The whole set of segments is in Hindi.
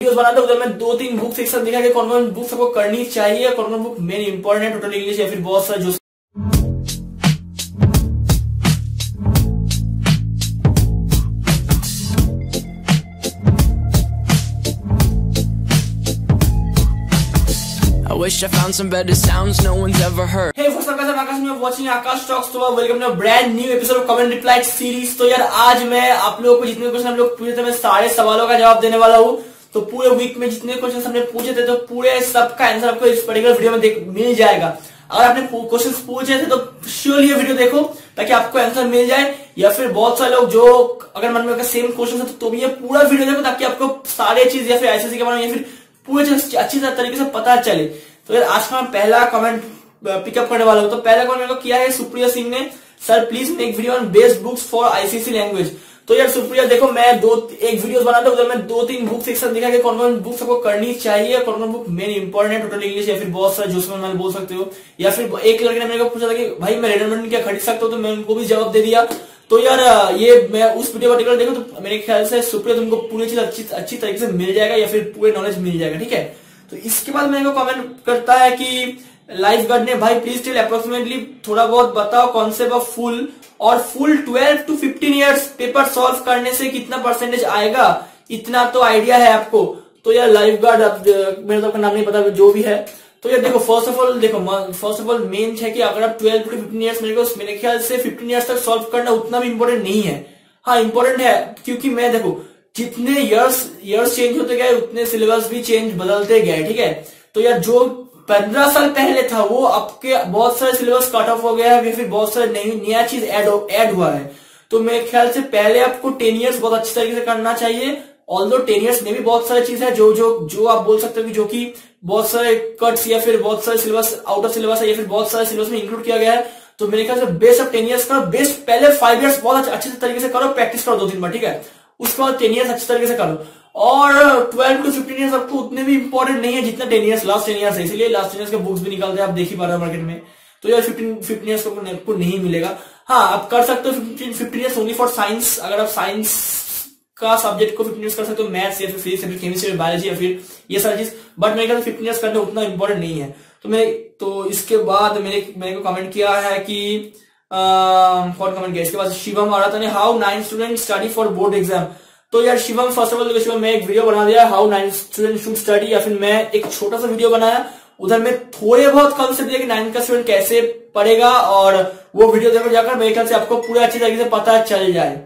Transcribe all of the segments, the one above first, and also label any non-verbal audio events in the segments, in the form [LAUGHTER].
वीडियोस बनाता हूँ उधर मैं दो तीन बुक्स एक साथ दिखा कौन कौन बुक सबको करनी चाहिए कौन कौन बुक मेन इंपॉर्टेंट है टोटल इंग्लिश या फिर बहुत सारा जो wish I found some better sounds no one's ever heard. Hey, what's up guys? I'm Akash. मैं watching Akash Talks तो welcome to brand new episode of comment reply series तो यार आज मैं आप लोगों को जितने क्वेश्चन हम लोग पूछे थे मैं सारे सवालों का जवाब देने वाला हूँ तो पूरे वीक में जितने क्वेश्चन हमने पूछे थे तो पूरे सबका आंसर आपको इस पर्टिकुलर वीडियो में देख, मिल जाएगा। अगर आपने क्वेश्चन पूछे थे तो श्योरली ये वीडियो देखो, ताकि आपको आंसर मिल जाए। या फिर बहुत सारे लोग जो अगर मन में सेम क्वेश्चन है तो भी ये पूरा वीडियो देखो, ताकि आपको सारे चीज़, या फिर आईसीसी के बारे में या फिर पूरे अच्छी तरीके से पता चले। तो यार, आज का मैं पहला कमेंट पिकअप करने वाला हूँ। तो पहला कमेंट मेरे को किया है सुप्रिया सिंह ने, sir please make video on best books for ICC language तो यार सुप्रिया, देखो मैं दो, एक वीडियो बनाता हूँ मैं दो तीन बुक्स एक साथ दिखा के कौन कौन बुक सबको करनी चाहिए। कौन कौन बुक मेन इंपॉर्टेंट है टोटल इंग्लिश या फिर बहुत सारा जो मैंने बोल सकते हो। या फिर एक लड़के ने मेरे को पूछा था कि, भाई, मैं रेडरमेंट क्या, खरीद सकता हूँ? तो मैं उनको भी जवाब दे दिया। तो यार ये मैं उस वीडियो पर्टिकुलर देखो तो मेरे ख्याल से सुप्रिया तुमको पूरी चीज़ अच्छी अच्छी तरीके से मिल जाएगा या फिर पूरे नॉलेज मिल जाएगा, ठीक है? तो इसके बाद मेरे को कमेंट करता है कि लाइफ गार्ड ने, भाई प्लीज़ टेल अप्रोक्सीमेटली थोड़ा बहुत बताओ कॉन्सेप्ट ऑफ़ फुल और full 12 to 15 years paper solve करने से कितना परसेंटेज आएगा? इतना तो आइडिया है आपको। तो यार लाइफ गार्ड मेरे तो आपका नाम नहीं पता, जो भी है। तो यार, देखो फ़र्स्ट ऑफ़ ऑल देखो फ़र्स्ट ऑफ़ ऑल मेन है कि अगर आप 12 टू 15 इयर्स मेरे को, मेरे ख्याल से 15 इयर्स तक सॉल्व करना उतना भी इम्पोर्टेंट नहीं है। हाँ इम्पोर्टेंट है, क्योंकि मैं, देखो, जितने ईयर्स ईयर्स चेंज होते गए, उतने सिलेबस भी चेंज बदलते गए, ठीक है? तो यार, जो पंद्रह साल पहले था, वो आपके बहुत सारे सिलेबस कट ऑफ़ हो गया है फिर बहुत सारे नई, नया चीज़ ऐड ऐड हुआ है। तो मेरे ख्याल से पहले आपको टेन इयर्स बहुत अच्छी तरीके से करना चाहिए। ऑल दो टेन ईयर्स में भी बहुत सारी चीज़ है, जो जो जो आप बोल सकते हो कि जो कि बहुत सारे कट्स या फिर बहुत सारे सिलेबस आउट ऑफ़ सिलेबस है या फिर बहुत सारे सिलेबस में इंक्लूड किया गया है। तो मेरे ख्याल से बेस्ट ऑफ़ टेन ईयर्स करो बेस्ट पहले फाइव ईयर्स बहुत अच्छे तरीके से करो प्रैक्टिस करो दो तीन बार, ठीक है? उसके बाद टेन ईयर्स अच्छे तरीके से करो। और ट्वेल्व टू फिफ्टीन ईयर्स आपको उतने भी इंपॉर्टेंट नहीं है जितना ten years last ten years है। इसलिए लास्ट टेन ईयर्स के बुक्स भी निकालते हैं, आप देख ही पा रहे हो मार्केट में। तो यार फिफ्टीन फिफ्टीन ईयर्स आपको नहीं मिलेगा। हाँ आप कर सकते हो fifteen fifteen years only for science अगर आप साइंस का सब्जेक्ट को फिफ्टीन ईयर्स कर सकते हो मैथ्स या फिर फिजिक्स या फिर केमिस्ट्री बायोलॉजी या फिर ये सारी चीज़। बट मेरे ख्याल फिफ्टीन ईयर्स करना उतना इंपॉर्टेंट नहीं है। तो मैं तो इसके बाद मेरे मेरे को कमेंट किया है कि कौन कमेंट किया? इसके बाद शिवम आ रहा था how nine student study for board exam तो यार Shivam first of all Shivam, मैं एक वीडियो बना दिया how nine student should study या फिर मैं एक छोटा सा वीडियो बनाया। उधर में थोड़े बहुत कॉन्सेप्ट दिया कि नाइन्थ का स्टूडेंट कैसे पढ़ेगा, और वो वीडियो देखकर जाकर मेरे ख्याल से आपको पूरा अच्छी तरीके से पता चल जाए।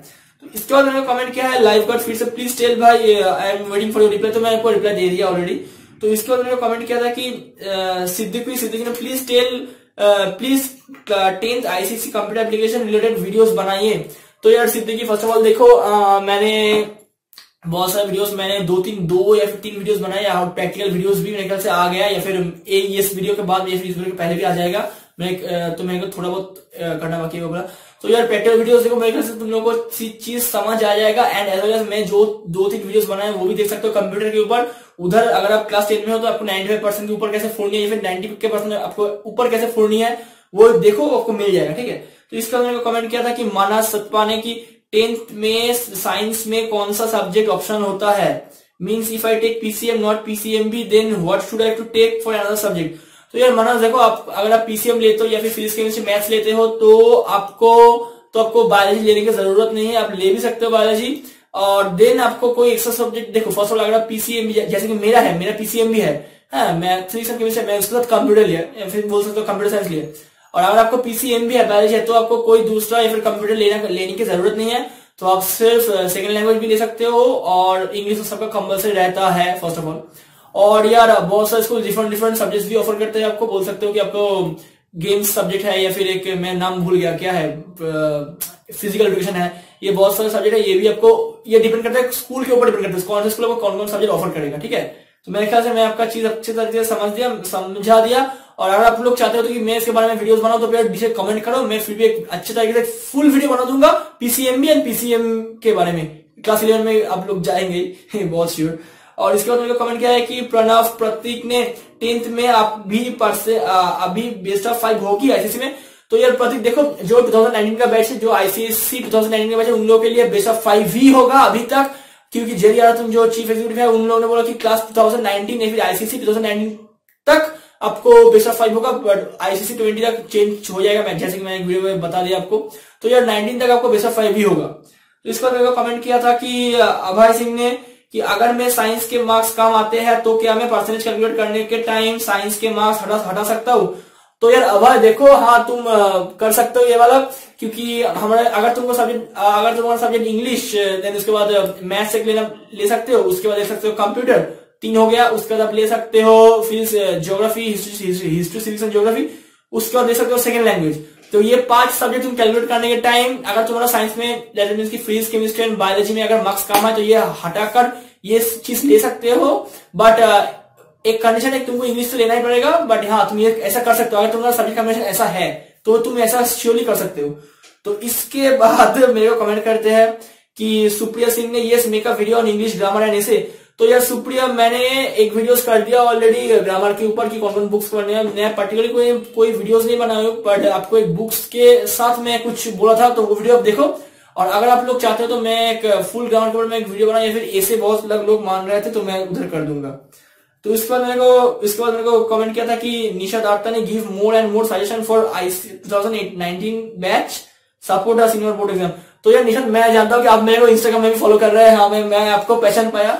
तो इसके बाद मैंने कमेंट किया है लाइव कार्ड फिर से प्लीज़ टेल भाई I am waiting for your reply तो मैं आपको रिप्लाई दे दिया ऑलरेडी तो इसके बाद मैंने कमेंट किया था कि सिद्दिक सिद्दिक ने please tell please tenth ICC computer application related videos बनाइए। तो यार सिद्दीकी फ़र्स्ट ऑफ़ ऑल देखो आ, मैंने बहुत सारे वीडियोस मैंने दो तीन दो या फिर तीन वीडियोस बनाए या प्रैक्टिकल वीडियोस भी मेरे ख्याल से आ गया या फिर इस वीडियो के बाद इस वीडियो के पहले भी आ जाएगा। मैं तो मेरे को थोड़ा बहुत करना बाकी है बोला। तो यार प्रैक्टिकल वीडियोस देखो मेरे ख्याल से तुम लोगों को चीज़ समझ आ जाएगा एंड एज वेल एज मैं जो दो तीन वीडियोस बनाए वो भी देख सकते हो कंप्यूटर के ऊपर। उधर अगर आप क्लास टेन में हो तो आपको नाइन्टी फाइव परसेंट के ऊपर कैसे फोड़नी है या फिर नाइन्टी के परसेंट आपको ऊपर कैसे फोड़नी है वो देखो आपको मिल जाएगा ठीक है? तो इसका मैंने कमेंट किया था कि माना सतपाने की टेंथ में साइंस में कौन सा सब्जेक्ट ऑप्शन होता है? Means if I take PCM not PCM be then what should I to take for another subject तो यार मना देखो, आप अगर आप पीसीएम लेते हो या फिर फिजिक्स केमिस्ट्री मैथ्स लेते हो तो आपको तो आपको बायोलॉजी लेने की ज़रूरत नहीं है। आप ले भी सकते हो बायोलॉजी और देन आपको कोई एक्स्ट्रा सब्जेक्ट देखो फ़र्स्ट ऑल अगर आप पीसीएम भी, जैसे कि मेरा है, मेरा पीसीएम भी है। हाँ मैं फिजिक्स केमिस्ट्री मैं उसके साथ कंप्यूटर लिया, फिर बोल सकते हो कंप्यूटर साइंस लिया। और अगर आपको पीसीएम भी है है तो आपको कोई दूसरा या फिर कंप्यूटर लेना, लेने की ज़रूरत नहीं है। तो आप सिर्फ़ सेकेंड लैंग्वेज भी ले सकते हो और इंग्लिश तो सबका कंपल्सरी रहता है फ़र्स्ट ऑफ़ ऑल और यार, बहुत सारे स्कूल डिफरेंट डिफरेंट सब्जेक्ट भी ऑफ़र करते हैं। आपको बोल सकते हो कि आपको गेम्स सब्जेक्ट है या फिर एक, मैं नाम भूल गया, क्या है? फ़िज़िकल एजुकेशन है। ये बहुत सारे सब्जेक्ट है, ये भी आपको, ये डिपेंड करता है स्कूल के ऊपर डिपेंड करता है। कौन से स्कूल को कौन कौन सब्जेक्ट ऑफ़र करेगा, ठीक है? तो मेरे ख्याल से मैं आपका चीज़ अच्छे तरीके से समझ दिया, समझा दिया। और अगर आप लोग चाहते हो तो कि मैं इसके बारे में वीडियोस बनाऊँ तो नीचे कमेंट करो। मैं फिर भी एक अच्छे तरीके से फुल वीडियो बना दूँगा पीसीएम एंड पीसीएम के बारे में। क्लास इलेवन में आप लोग जाएँगे, [LAUGHS] बहुत श्योर और इसके बाद मेरे को कमेंट किया है कि प्रणव प्रतीक ने टेंथ में आप भी परसे अभी बेस्ट ऑफ़ फाइव होगी आईसीसी में। तो यार प्रतीक, देखो, जो 2019 का बैच है, जो आईसीएससी 2019 का बैच है, उन लोगों के लिए बेस्ट ऑफ़ फाइव ही होगा अभी तक। क्योंकि जेरी तुम जो चीफ एग्जीक्यूटिव है, उन लोगों ने बोला कि क्लास 2019 या फिर आईसीसी 2019 तक आपको बेस्ट ऑफ़ फाइव होगा बट आईसीसी ट्वेंटी तक चेंज हो जाएगा। मैं जैसे कि मैंने वीडियो में बता दिया आपको तो यार 19 तक आपको बेस्ट ऑफ़ फाइव ही होगा। तो इस पर मेरे कमेंट किया था कि अभय सिंह ने कि अगर मैं साइंस के मार्क्स कम आते हैं तो क्या मैं परसेंटेज कैलकुलेट करने के टाइम साइंस के मार्क्स हटा हटा सकता हूँ? तो यार अभय देखो हाँ तुम कर सकते हो ये वाला, क्योंकि हमारे, अगर तुमको सब्जेक्ट अगर तुम्हारा सब्जेक्ट इंग्लिश देन उसके बाद मैथ से लेना, ले सकते हो, उसके बाद ले सकते हो कंप्यूटर तीन हो गया, उसके बाद आप ले सकते हो फिर geography history civics and geography उसके बाद ले सकते हो सेकंड लैंग्वेज तो ये पाँच सब्जेक्ट तुम कैलकुलेट करने के टाइम अगर तुम्हारा साइंस में मीन की फ्रीज केमिस्ट्री एंड बायोलॉजी में अगर मार्क्स कम है तो ये हटाकर ये चीज़ ले सकते हो बट एक कंडीशन है तुमको इंग्लिश तो लेना ही पड़ेगा बट हाँ तुम ये ऐसा कर सकते हो। अगर तुम्हारा सब्जेक्ट कॉम्बिनेशन ऐसा है तो तुम ऐसा श्योरली कर सकते हो। तो इसके [LAUGHS] बाद मेरे को कमेंट करते हैं कि सुप्रिया सिंह ने ये make a video on English grammar and ऐसे तो यार, सुप्रिया, मैंने एक वीडियोस कर दिया ऑलरेडी ग्रामर के ऊपर की कौन कौन बुक्स पढ़ने हैं। मैं पर्टिकुलरली कोई कोई वीडियोस नहीं बनाया बट आपको एक बुक्स के साथ मैं कुछ बोला था तो वो वीडियो आप देखो। और अगर आप लोग चाहते हो तो मैं एक फुल ग्रामर के ऊपर मैं एक वीडियो बना या फिर ऐसे बहुत लोग मान रहे थे तो मैं उधर कर दूँगा। तो इसके बाद मेरे को इसके बाद मेरे को कमेंट किया था कि निशा दार्ता ने give more and more suggestion for I to batch support in board exam तो यार निशा मैं जानता हूँ कि आप मेरे को इंस्टाग्राम में भी फॉलो कर रहे हैं। हाँ मैं, मैं आपको पहचान पाया।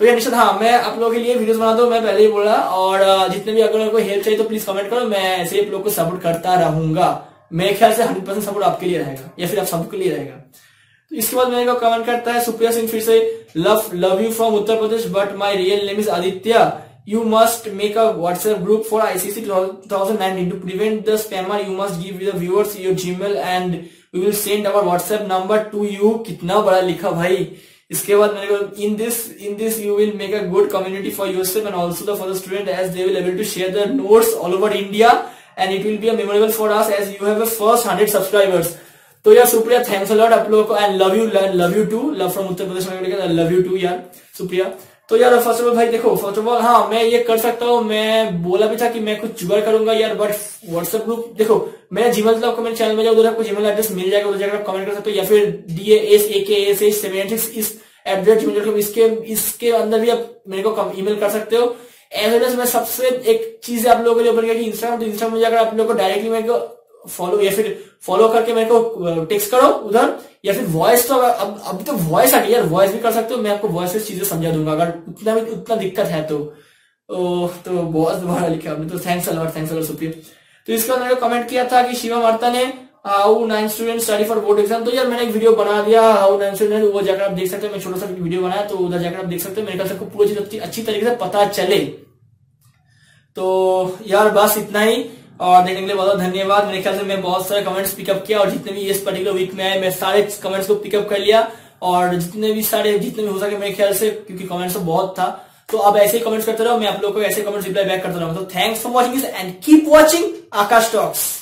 तो यार निशा हाँ मैं आप लोगों के लिए वीडियोस बनाता हूँ मैं पहले ही बोला और जितने भी अगर कोई हेल्प चाहिए तो प्लीज़ कमेंट करो। मैं ऐसे आप लोग को सपोर्ट करता रहूँगा। मेरे ख्याल से हंड्रेड परसेंट सपोर्ट आपके लिए रहेगा या फिर आप सबके लिए रहेगा। तो इसके बाद मेरे को कमेंट करता है सुप्रिया सिंह फिर से love love you from Uttar Pradesh but my real name is Aditya. You must make a WhatsApp group for ICC 2019 to prevent the spammer. You must give the viewers your Gmail and we will send our WhatsApp number to you. कितना बड़ा लिखा भाई इसके बाद मैंने को in this in this you will make a good community for yourself and also the for the student as they will able to share the notes all over India and it will be a memorable for us as you have a first hundred subscribers तो यार सुप्रिया थैंक्स अलॉट आप लोगों को and love you love you too love from Uttar Pradesh love you too यार सुप्रिया तो यार फ़र्स्ट ऑफ़ ऑल भाई देखो फ़र्स्ट ऑफ़ ऑल हाँ मैं ये कर सकता हूँ, मैं बोला भी था कि मैं कुछ जुगाड़ करूँगा यार बट व्हाट्सएप ग्रुप देखो, मैं जीमेल आपको मेरे चैनल में जाओ उधर आपको जीमेल एड्रेस मिल जाएगा, उधर जाकर आप कमेंट कर सकते हो, या फिर D S A K S H seven six इस एड्रेस जीमेल डॉट इसके इसके अंदर भी आप मेरे को ईमेल कर सकते हो। एज वेल एज मैं सबसे एक चीज़ आप लोगों के लिए ओपन किया कि इंस्टाग्राम तो इंस्टाग्राम में जाकर आप लोगों को डायरेक्टली मेरे को फॉलो या फिर फॉलो करके मेरे को टेक्स्ट करो उधर या फिर वॉइस तो अब अभी तो वॉइस आ गई यार वॉइस भी कर सकते हो मैं आपको वॉइस से चीज़ें समझा दूँगा अगर उतना भी उतना दिक्कत है तो। ओ, तो बहुत दोबारा लिखा आपने तो thanks a lot thanks a lot Supriya. तो इसके बाद मैंने कमेंट किया था कि शिवा मार्ता ने how nine student study for board exam तो यार मैंने एक वीडियो बना दिया हाउ नाइन स्टूडेंट वो जाकर आप देख सकते हैं मैं छोटा सा वीडियो बनाया तो उधर जाकर आप देख सकते हैं मेरे ख्याल से पूरी चीज़ अच्छी तरीके से पता चले। तो यार बस इतना ही और देखने के लिए बहुत धन्यवाद। मेरे ख्याल से मैं बहुत सारे कमेंट्स पिकअप किया और जितने भी इस पर्टिकुलर वीक में आए, मैं सारे कमेंट्स को पिकअप कर लिया। और जितने भी सारे, जितने भी हो सके मेरे ख्याल से, क्योंकि कमेंट्स तो बहुत था। तो अब ऐसे ही कमेंट्स करते रहो, मैं आप लोगों को ऐसे कमेंट्स रिप्लाई बैक करता हूँ तो thanks for watching and keep watching Akash talks